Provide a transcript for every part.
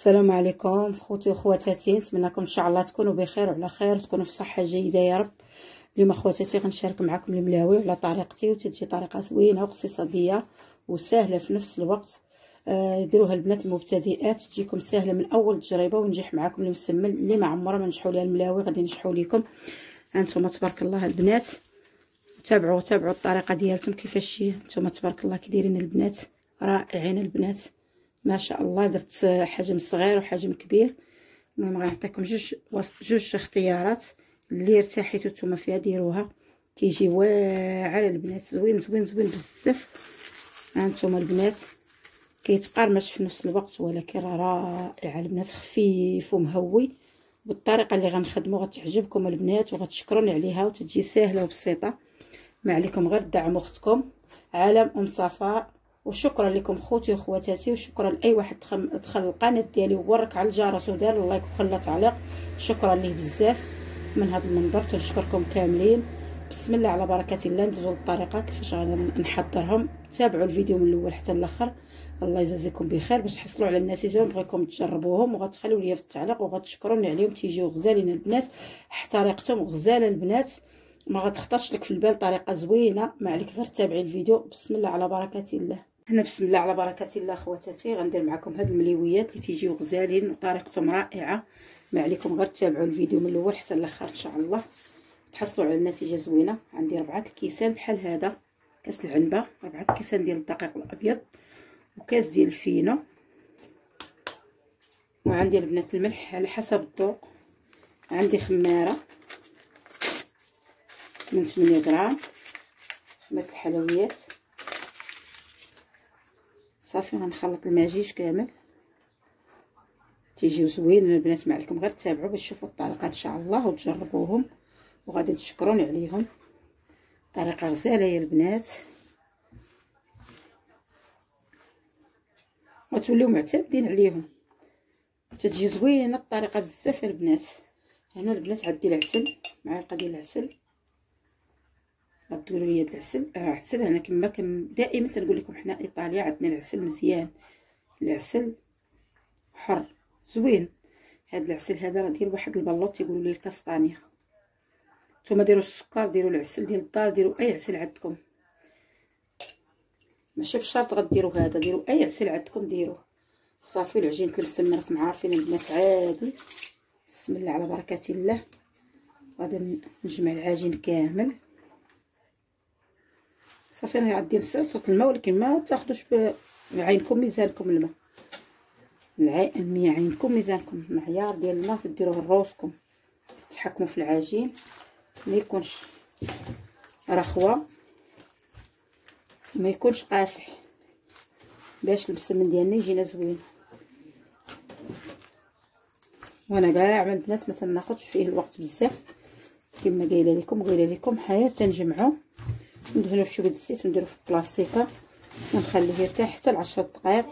السلام عليكم خوتي وخواتاتي. نتمنىكم إن شاء الله تكونوا بخير وعلى خير وتكونوا في صحة جيدة يا رب. اليوم أخواتاتي غنشارك معكم الملاوي على طريقتي وتجي طريقة زوينة واقتصادية وسهله في نفس الوقت. آه ديروها البنات المبتدئات تجيكم سهله من أول تجربة ونجح معكم المسمن اللي ما عمره ما نجحوا لها الملاوي غادي نجحوا لكم هانتوما تبارك الله البنات تابعوا تابعوا الطريقة ديالتهم كيفاش هانتوما تبارك الله كي دايرين البنات رائعين البنات. ما شاء الله درت حجم صغير وحجم كبير. المهم غنعطيكم جوج جوج اختيارات اللي ارتاحيتو نتوما فيها ديروها. كيجي واعر البنات زوين زوين زوين بزاف. هانتوما البنات. كيتقرمش في نفس الوقت ولكن رائع. البنات خفيف ومهوي. بالطريقة اللي غنخدمو غتعجبكم البنات وغتشكروني عليها وتجي سهله وبسيطة. ما عليكم غير دعم أختكم. عالم أم صفاء. وشكرا لكم خوتي وخواتاتي وشكرا لأي واحد دخل القناه ديالي وورك على الجرس ودار ال like وخلى تعليق. شكرا ليه بزاف من هذا المنبر تنشكركم كاملين. بسم الله على بركة الله ندوزو للطريقة كيفاش غنحضرهم تابعوا الفيديو من الأول حتى الأخر. الله يجازيكم بخير. باش تحصلوا على النتيجة ونبغيكم تجربوهم وغتخليو ليا في التعليق وغتشكروني عليهم. تيجيو غزالين البنات طريقتهم غزاله البنات. ما غتخطرش لك في البال طريقة زوينة. ما عليك غير تابعي الفيديو. بسم الله على بركة الله. هنا بسم الله على بركة الله خواتاتي غندير معكم هاد المليويات اللي تيجيو غزالين وطريقتهم رائعة. ما عليكم غير تابعوا الفيديو من الأول حتى الأخر إن شاء الله. تحصلوا على النتيجه زوينة. عندي ربعه الكيسان بحال هذا. كاس العنبة ربعه الكيسان ديال الدقيق الابيض وكاس ديال الفينو. وعندي البنات الملح على حسب الذوق. عندي خمارة من 8 غرام. خميره الحلويات. صافي غنخلط الماجيش كامل. تيجيو زوين البنات ما عليكم غير تتابعوا باش تشوفوا الطريقة إن شاء الله وتجربوهم وغادي تشكروني عليهم. طريقة غزالة يا البنات. وتوليو معتمدين عليهم. تتجي زوينة الطريقة بزاف البنات. هنا البنات عندي العسل معلقة ديال العسل. غديروا لي العسل. راه عسل أنا كما كم دائما تنقول لكم حنا إيطاليا عندنا العسل مزيان. العسل حر زوين. هاد العسل هذا راه ديال واحد البلوط تيقولوا ليه الكاستانيا نتوما ديروا السكر ديروا العسل ديال الدار ديروا أي عسل عندكم. ماشي بشرط غديروا هذا ديروا أي عسل عندكم ديروه صافي العجين تلسم راكم عارفين البنات. عادي. بسم الله على بركة الله. غادي نجمع العجين كامل. صافي أنا عندي نصرفط الماء ولكن ما تاخذوش بعينكم ميزانكم الماء. العين عينكم ميزانكم. المعيار ديال الماء تديروه لروسكم تحكموا في العجين. ما يكونش رخوة. ما يكونش قاصح. باش المسمن ديالنا يجينا زوين. وأنا كاع مع البنات ما تناخذش فيه الوقت بزاف. كما قايلة لكم قايلة لكم حير تنجمعو. ندهنو بشويه الزيت ونديرو في البلاصيكه ونخليه يرتاح حتى لعشر دقائق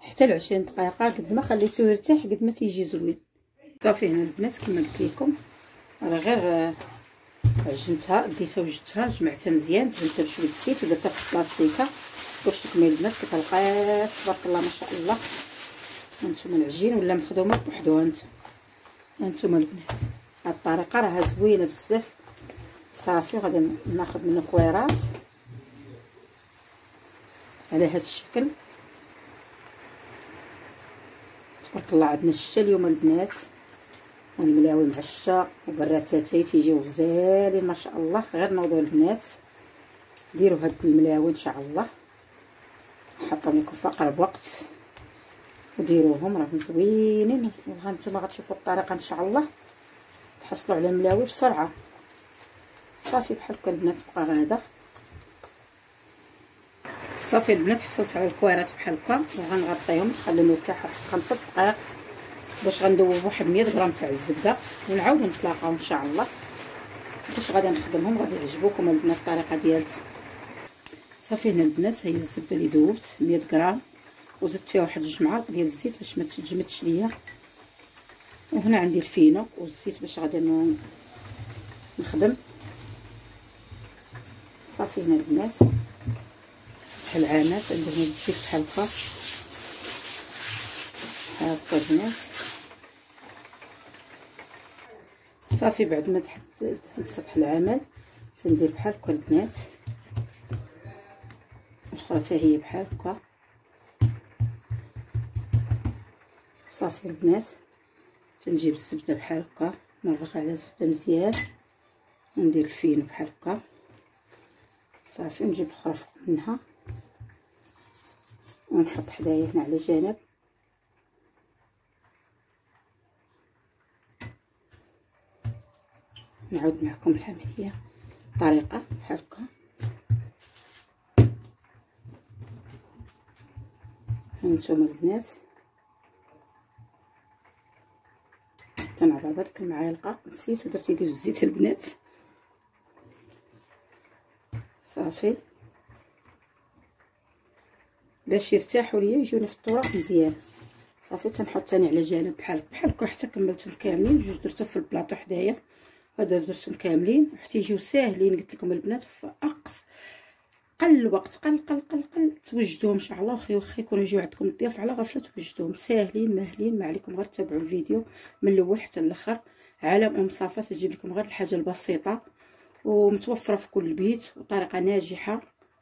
حتى لعشرين دقيقه قد ما خليتوه يرتاح قد ما تيجي زوين. صافي هنا البنات كما قلت لكم. راه غير عجنتها ديتها وجدتها جمعتها مزيان دهنتها بشوية الزيت ودرتها في البلاصيكه واش لكم البنات كتلقاي تبارك الله ما شاء الله. هانتوما العجين ولا مخدومه بوحدو هانتوما البنات. هاد الطريقة راها زوينة بزاف. صافي غادي ناخذ منه كويرات على هذا الشكل. تبارك الله عندنا الشتا اليوم البنات والملاوي معشا وبراتاتي تيجيو غزالين ما شاء الله غير نوضوا البنات. ديروا هاد الملاوي إن شاء الله. نحطهم لكم في أقرب وقت. وديروهم راهم زوينين. وهانتوما غتشوفوا الطريقة إن شاء الله. تحصلوا على الملاوي بسرعة. صافي بحال هكا البنات بقى غادا. صافي البنات حصلت على الكويرات بحال هكا. وغنغطيهم نخليهم يرتاحوا واحد خمسة دقائق. باش غندوب واحد 100 غرام تاع الزبدة. ونعاودو نتلاقاو إن شاء الله. باش غادي نخدمهم غادي يعجبوكم البنات الطريقة ديالتها صافي هنا البنات هي الزبدة اللي دوبت 100 غرام. وزدت فيها واحد جوج معالق ديال الزيت باش ما تجمدش ليا. وهنا عندي الفينو والزيت باش غادي نخدم. صافي هنا البنات. بحال العامات عندهم الزيت بحال هكا. هكا البنات صافي بعد ما تحط سطح العمل تندير بحال هكا البنات الأخرى حتى هي بحال هكا. صافي البنات. تنجيب الزبدة بحال هكا نرغ على الزبدة مزيان. وندير الفين بحال هكا. صافي نجيب الاخرى فوق منها. ونحط حدايا هنا على جانب نعاود معكم العملية. طريقة بحال هكا هانتوما البنات. تنعبى برك المعالقه نسيت ودرت جوج الزيت البنات. صافي. باش يرتاحوا ليا يجوني في الطرق مزيان. صافي تنحط ثاني على جانب بحال بحال هكا حتى كملتهم كاملين. جوج درتهم في البلاطو حدايا. هذا درتهم كاملين. حتى يجيو ساهلين قلت لكم البنات في أقص قل وقت قل قل قل قل. توجدوهم إن شاء الله. واخا واخا يكونوا يجيو عندكم الضياف على غفلة توجدوهم ساهلين ماهلين. ما عليكم غير تتابعوا الفيديو من الأول حتى الأخر. عالم أم صافا تجيب لكم غير الحاجة البسيطة. ومتوفرة في كل بيت وطريقة ناجحة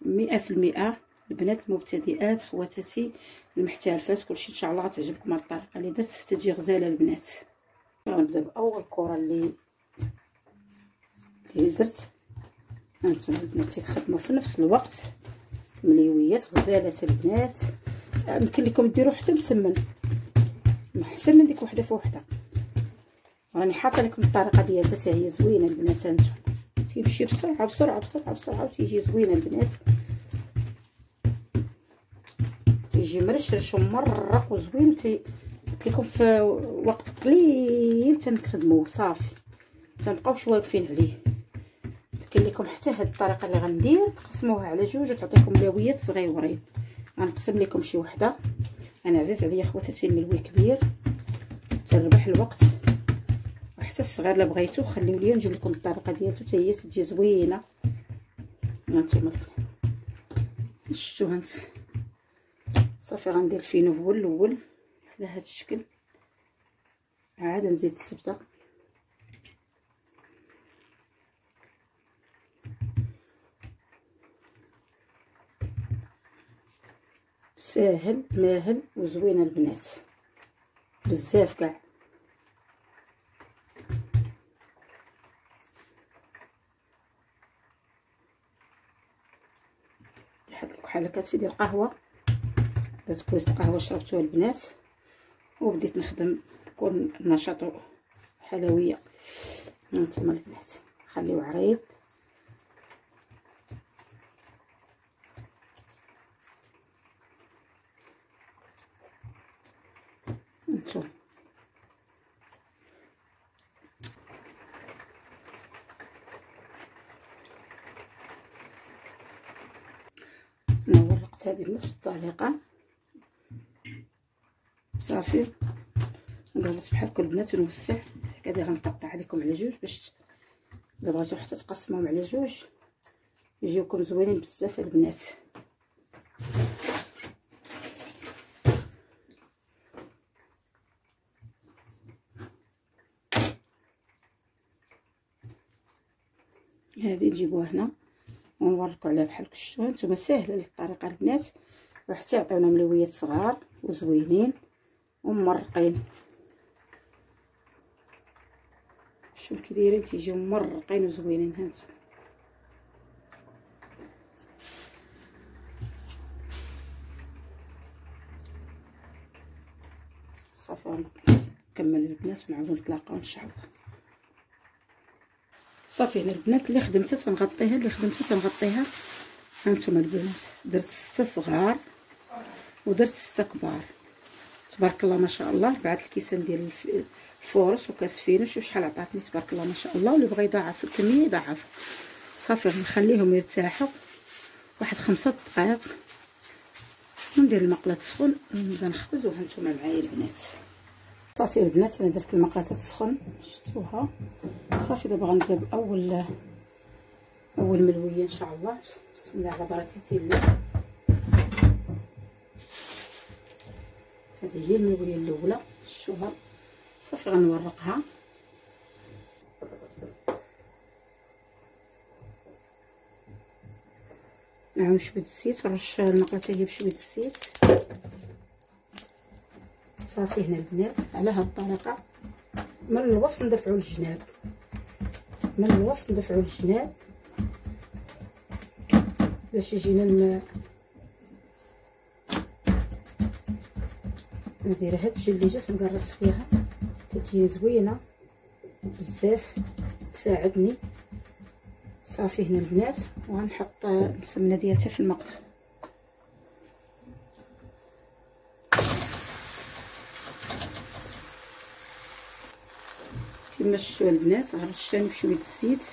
مئة في المئة البنات المبتدئات خواتاتي المحترفات كلشي إن شاء الله غتعجبكم هاد الطريقة اللي درت تجي غزالة البنات. غنبدأ بأول كره اللي اللي درت. هانتوما البنات تيخدموا في نفس الوقت مليويات غزاله البنات. يمكن لكم ديروا حتى مسمن. احسن من ديك وحدة فوحده راني حاطة لكم الطريقة ديالها حتى هي زوينة البنات هانتوما. تيمشي بسرعة بسرعة بسرعة بسرعة وتيجي زوينة البنات. تيجي مرشرش ومرق وزوين تي قلت لكم في وقت قليل تنخدموه صافي. تنبقاوش واقفين عليه. كاين لكم حتى هاد الطريقة اللي غندير تقسموها على جوج وتعطيكم ملاويات صغيورين غنقسم لكم شي وحدة. أنا عزيز عليا خواتاتي الملوي كبير. تربح الوقت. وحتى الصغير الا بغيتو خليو ليا نجيب لكم الطريقة ديالته حتى هي تجي زوينة. هانتوما. شفتوا هانت؟ صافي غندير فينو هو الأول على هذا الشكل. عاد نزيد الزبدة. ساهل ماهل وزوين البنات. بزاف كاع حط لكم بحال هكا ديال القهوة. درت كويس القهوه شربتوها البنات. وبديت نخدم كون نشاط حلوية. هانتوما البنات. خليو عريض هانتوما نورقت هذه بنفس الطريقة. صافي. نجلس بحال هكا البنات ونوسع. هكذا غنقطع عليكم على جوج باش الا بغيتو حتى تقسموهم على جوج. يجيوكم زوينين بزاف البنات. هذه نجيبوها هنا. ونوريكم عليها بحال شفتوها نتوما ساهله الطريقة. البنات وحتى يعطيونا ملويات صغار وزوينين ومرقين شوف كي دايرين تيجيو مرقين وزوينين هانتوما. صافي نكمل البنات ونعاودو نتلاقاو إن شاء الله. صافي هنا البنات اللي خدمتها تنغطيها اللي خدمتها تنغطيها. هانتوما البنات درت ستة صغار ودرت ستة كبار. تبارك الله ما شاء الله بعت الكيسان ديال الفورس وكاس فينو شوف شحال عطاتني تبارك الله ما شاء الله. واللي بغى يضاعف الكمية يضاعف. صافي نخليهم يرتاحوا. واحد خمسة دقائق. وندير المقلة تسخن ونبدا نخبز وهانتوما معايا البنات. صافي البنات أنا درت المقله تسخن. شفتوها. صافي دابا غنبدا باول أول ملوية إن شاء الله. بسم الله على بركة الله. هذه هي الملوية الأولى. شوفها صافي غنورقها. نعاود شوية الزيت ونرش المقله حتى هي بشويه الزيت. صافي هنا البنات على هاد الطريقة. من الوسط ندفعوا الجناب من الوسط ندفعوا الجناب باش يجينا الم... ندير هاد الجليجات نقرص فيها. تجي زوينة. بزاف. تساعدني. صافي هنا البنات. وغنحط السمنة ديالتي في المقله كما شفتوا البنات غنرشاني بشوية الزيت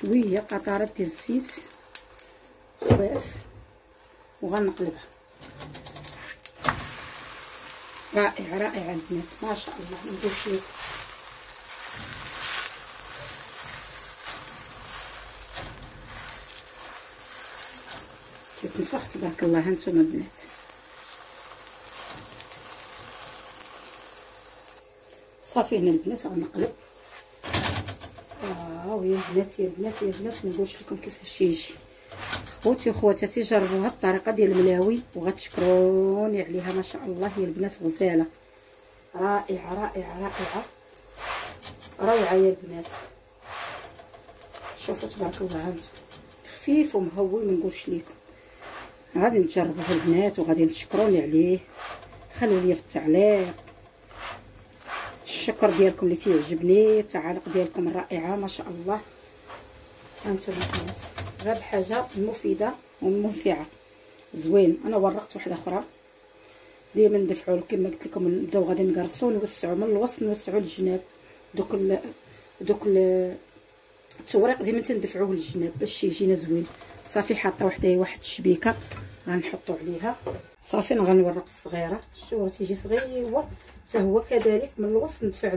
شوية قطرات ديال الزيت خفاف وغنقلبها. رائعه رائعه البنات ما شاء الله ندير شوية كتنفخ تبارك الله هانتوما البنات. صافي هنا البنات غنقلب واو يا البنات يا البنات يا البنات ما نقولش لكم كيفاش يجي خوتي وخواتاتي جربوا هاد الطريقة ديال الملاوي وغتشكروني عليها ما شاء الله يا البنات غزالة. رائعة رائعة رائعة. روعة يا البنات. شوفوا تبارك الله هانتوما خفيف ومهوي ما نقولش لكم غادي نجربوه البنات وغادي تشكروني عليه. خلوا لي في التعليق. الشكر ديالكم اللي تيعجبني التعاليق ديالكم الرائعة ما شاء الله. هانتوما غير الحاجة المفيده والمنفعه زوين. أنا ورقت واحدة أخرى. ديما ندفعوا كما قلت لكم نبداو غادي نقرصوا نوسعوا من الوسط نوسعوا الجناب دوك ال دوك ال التوريق ديما تندفعوه للجناب باش يجينا زوين. صافي حاطة وحده واحد الشبيكة. غنحطو عليها. صافي غنورق الصغيرة. شوفوا تيجي صغيور حتى هو كذلك من الوسط ندفع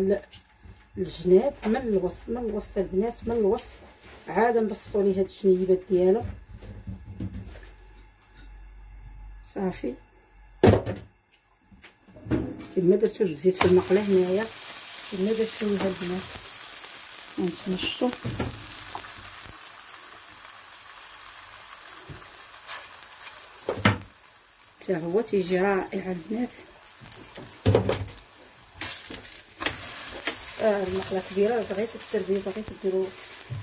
الجناب من الوسط من الوسط البنات من الوسط. عاد نبسطوا ليه هاد الجنيبات ديالو. صافي. كما درتو الزيت في المقله هنايا. كما درتو ليها البنات شفتوا حتى هو تيجي رائع البنات آه المقلة كبيرة بغيت التربيه بغيت ديرو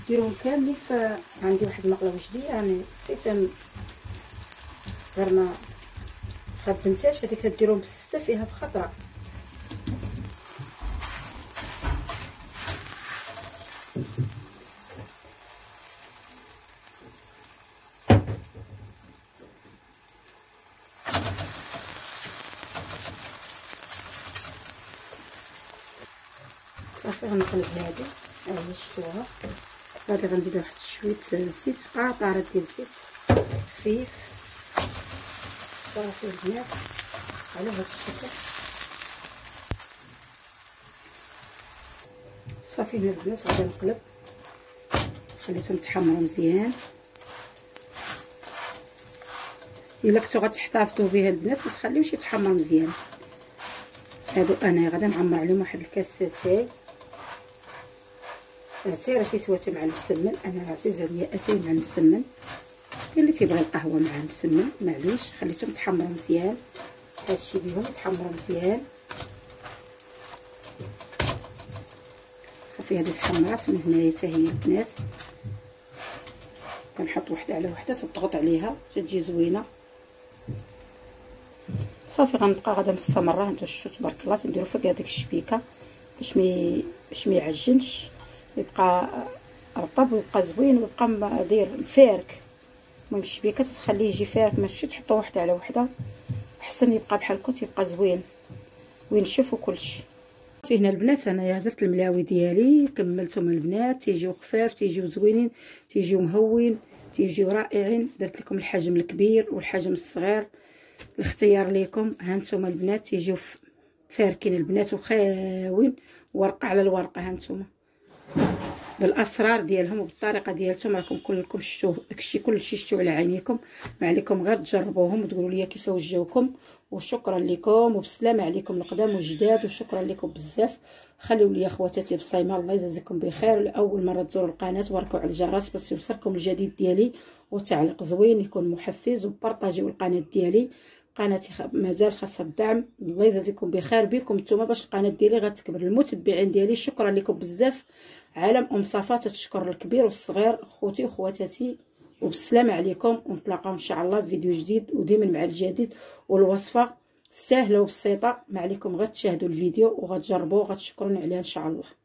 ديروهم كاملين فعندي واحد المقلة وجديه يعني حيت غير ما خدمتهاش هذيك كديرهم بسته فيها بخضره صافي غنقلب هادي هاهي شفتوها غادي غنزيد واحد شوية الزيت قاطره ديال الزيت. خفيف. صافي البنات على هاد الشكل. صافي هنا البنات غادي نقلب. خليتهم تحمروا مزيان. إلا كنتو غتحتفظوا بها البنات ما تخليوش يتحمر مزيان. هادو أنا غادي نعمر عليهم واحد الكاس اتاي اتاي راه تيتواتى مع المسمن. أنا عزيز عليا أتاي مع المسمن. اللي تيبغي القهوة مع المسمن. معليش خليتهم تحمروا مزيان. هادشي بهم تحمروا مزيان. صافي هذه تحمرات من هنايا حتى هي البنات. كنحط وحدة على وحدة تضغط عليها تجي زوينة. صافي غنبقى غادا مستمره هانتو شفتوا تبارك الله تنديرو فوق هذيك الشبيكة باش مي باش ما يعجنش. يبقى رطب ويبقى زوين ويبقى داير فارك المهم الشبيكه تخليه يجي فارك. ماشي تحطو وحده على وحدة. أحسن يبقى بحال هكا تيبقى زوين. وينشف وكلشي في هنا البنات انايا درت الملاوي ديالي كملتهم البنات. تيجيو خفاف تيجيو زوينين تيجيو مهوين تيجيو رائعين. درت لكم الحجم الكبير والحجم الصغير. الاختيار ليكم. هانتوما البنات تيجيو فاركين البنات وخاوين. ورقة على الورقة هانتوما بالأسرار ديالهم وبالطريقة ديالتهم راكم كلكم شفتوه داكشي كلشي شفتو على عينيكم. ما عليكم غير تجربوهم وتقولوا لي كيفاش جاوكم وشكرا لكم وبسلامه عليكم القدام والجداد وشكرا لكم بزاف. خليو لي خواتاتي بصيمة الله يجازيكم بخير. لأول مرة تزوروا القناة وركوا على الجرس باش يوصلكم الجديد ديالي. وتعليق زوين يكون محفز وبارطاجيو القناة ديالي. قناتي مازال خاصها الدعم. الله يجازيكم بخير بكم نتوما باش القناة ديالي غتكبر. المتبعين ديالي شكرا لكم بزاف. عالم أم صفا تتشكر الكبير والصغير خوتي وخواتاتي وبالسلامه عليكم. ونتلاقاو إن شاء الله في فيديو جديد وديما مع الجديد والوصفة سهلة وبسيطة. ما عليكم غير تشاهدوا الفيديو وغتجربوا وغتشكروني عليها إن شاء الله.